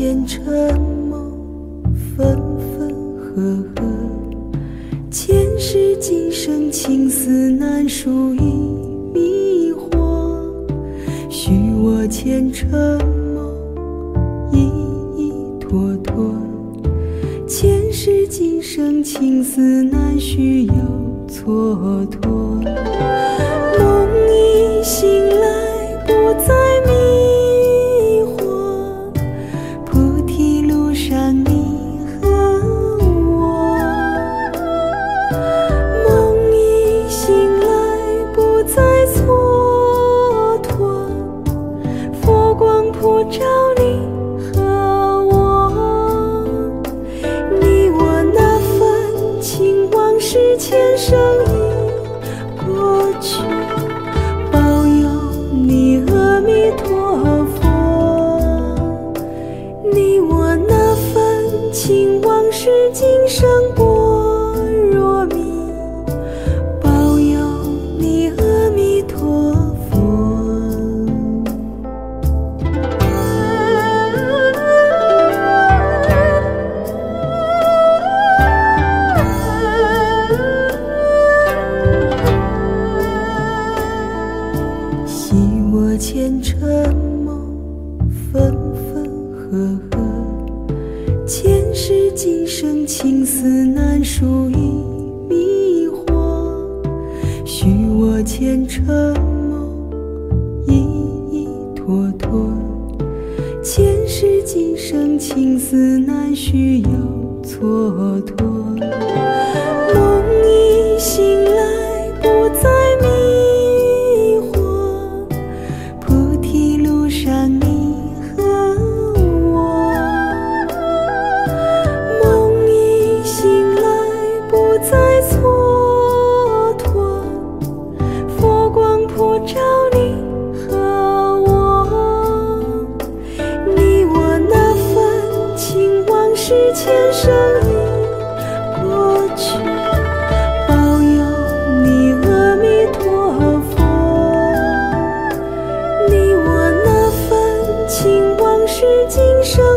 前尘梦，分分合合，前世今生情丝难数已迷惑。许我前尘梦，一一妥妥，前世今生情丝难续又蹉跎。照你和我你我那份情往事前生已过去保佑你阿弥陀佛你我那份情往事今生不呵呵，前世今生情丝难数已迷惑。许我前尘梦，一一妥妥，前世今生情丝难续又蹉跎。梦一醒前生已过去，保佑你阿弥陀佛。你我那份情往事今生